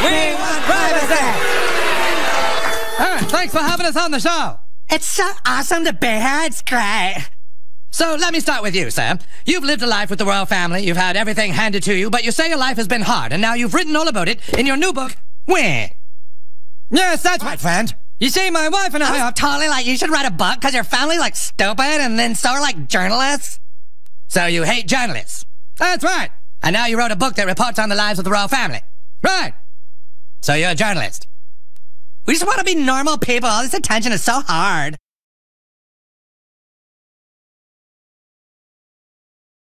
We want privacy. All right, thanks for having us on the show. It's so awesome to be here. It's great. So let me start with you, Sam. You've lived a life with the royal family. You've had everything handed to you, but you say your life has been hard, and now you've written all about it in your new book, Where? Yes, that's right, friend. You see, my wife and I are totally like you should write a book because your family's like stupid and then so are like journalists. So you hate journalists. That's right. And now you wrote a book that reports on the lives of the royal family. Right. So you're a journalist. We just want to be normal people. All this attention is so hard.